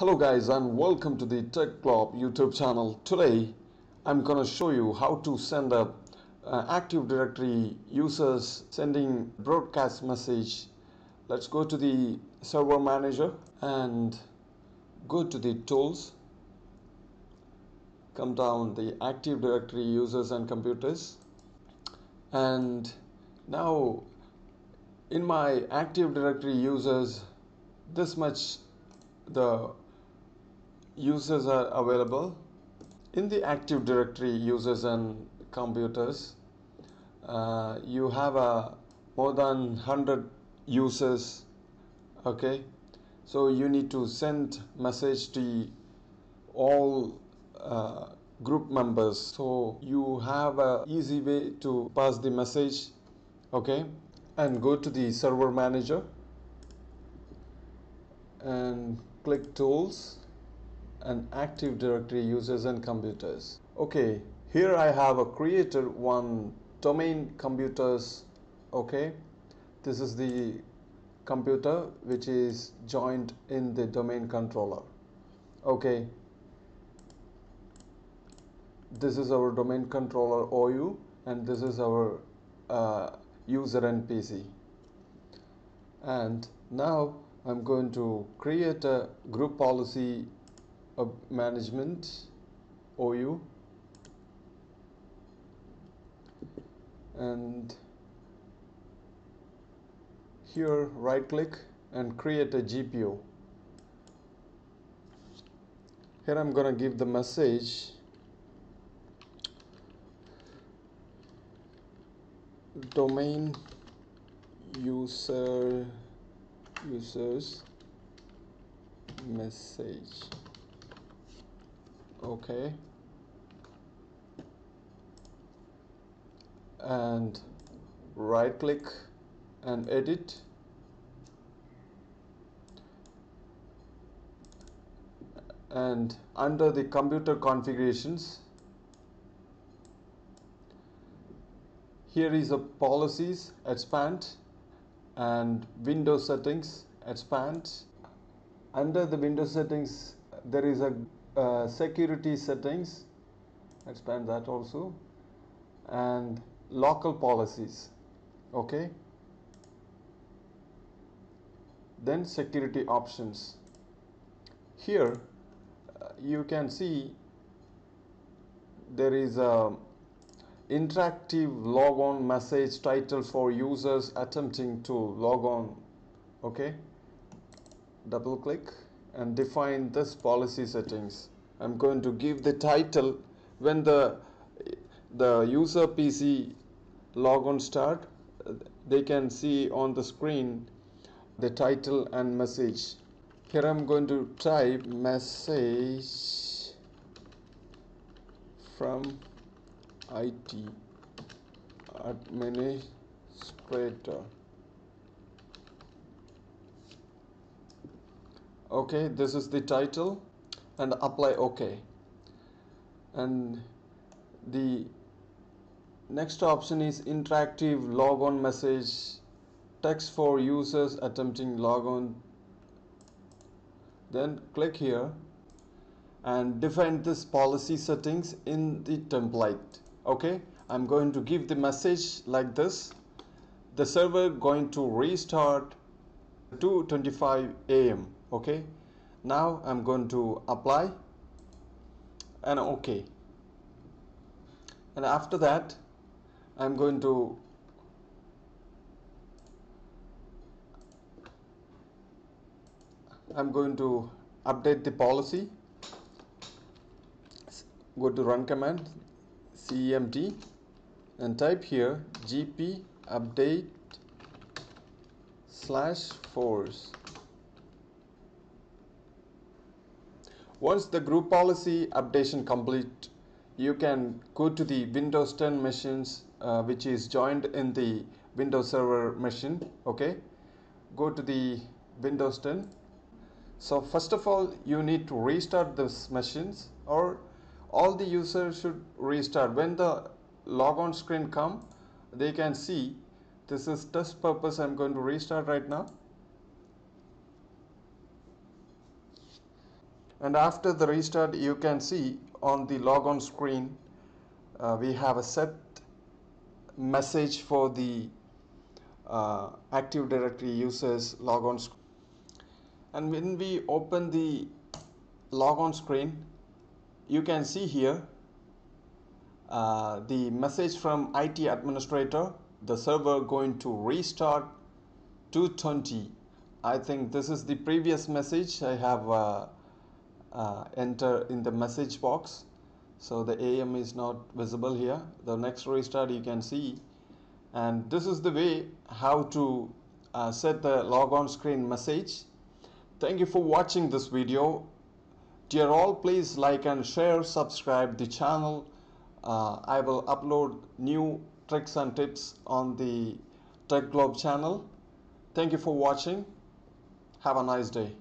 Hello guys and welcome to the Tech Globe YouTube channel. Today I'm gonna show you how to send a uh, Active Directory users sending broadcast message. Let's go to the server manager and go to the tools. Come down the Active Directory users and computers and now in my Active Directory users this much the users are available. In the active directory users and computers uh, you have a more than 100 users okay? So you need to send message to all uh, group members. So you have a easy way to pass the message okay? And go to the server manager and click tools and active directory users and computers. Okay here I have a created one domain computers. Okay this is the computer which is joined in the domain controller. Okay this is our domain controller OU and this is our uh, user NPC and now I'm going to create a group policy of management OU and here right click and create a GPO here I'm gonna give the message domain user users message okay. And right click and edit. And under the computer configurations here is a policies expand and Windows settings expand. Under the Windows settings there is a uh, security settings expand that also and local policies okay? Then security options. Here uh, you can see there is a interactive logon message title for users attempting to log on okay? Double click and define this policy settings. I'm going to give the title when the the user PC logon start they can see on the screen the title and message. Here I'm going to type message from IT administrator okay this is the title and apply OK and the next option is interactive logon message text for users attempting logon. Then click here and define this policy settings in the template. Okay I'm going to give the message like this. The server going to restart 2:25 a.m. okay? Now I'm going to apply. And okay. And after that I'm going to I'm going to update the policy. Go to run command cmd and type here gp update slash force once the group policy updation complete you can go to the windows 10 machines uh, which is joined in the windows server machine okay? Go to the windows 10 so first of all you need to restart those machines or all the users should restart. When the logon screen come they can see this is test purpose I'm going to restart right now and after the restart you can see on the logon screen uh, we have a set message for the uh, Active Directory users logon screen and when we open the logon screen you can see here uh, the message from IT administrator the server going to restart 220 I think this is the previous message. I have uh, enter in the message box. So the AM is not visible here. The next restart you can see. And this is the way how to uh, set the logon screen message. Thank you for watching this video. Dear all please like and share subscribe the channel. Uh, I will upload new tricks and tips on the Tech Globe channel. Thank you for watching. Have a nice day